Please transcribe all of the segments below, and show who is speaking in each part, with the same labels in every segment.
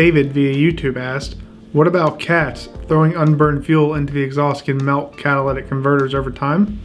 Speaker 1: David via YouTube asked, what about cats? Throwing unburned fuel into the exhaust can melt catalytic converters over time?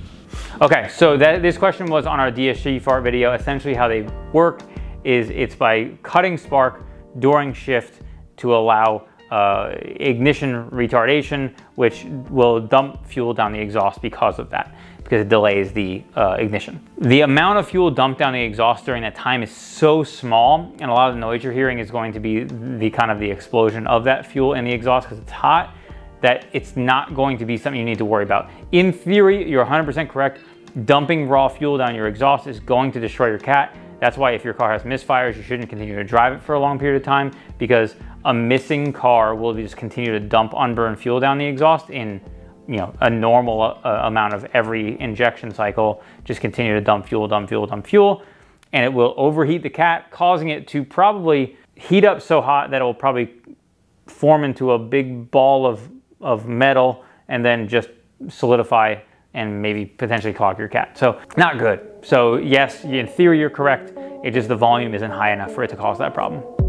Speaker 2: Okay, so that, this question was on our DSG fart video. Essentially how they work is it's by cutting spark during shift to allow uh, ignition retardation, which will dump fuel down the exhaust because of that because it delays the uh, ignition. The amount of fuel dumped down the exhaust during that time is so small, and a lot of the noise you're hearing is going to be the kind of the explosion of that fuel in the exhaust because it's hot, that it's not going to be something you need to worry about. In theory, you're 100% correct. Dumping raw fuel down your exhaust is going to destroy your cat. That's why if your car has misfires, you shouldn't continue to drive it for a long period of time because a missing car will just continue to dump unburned fuel down the exhaust in you know, a normal uh, amount of every injection cycle, just continue to dump fuel, dump fuel, dump fuel, and it will overheat the cat, causing it to probably heat up so hot that it will probably form into a big ball of, of metal and then just solidify and maybe potentially clog your cat. So not good. So yes, in theory you're correct. It just the volume isn't high enough for it to cause that problem.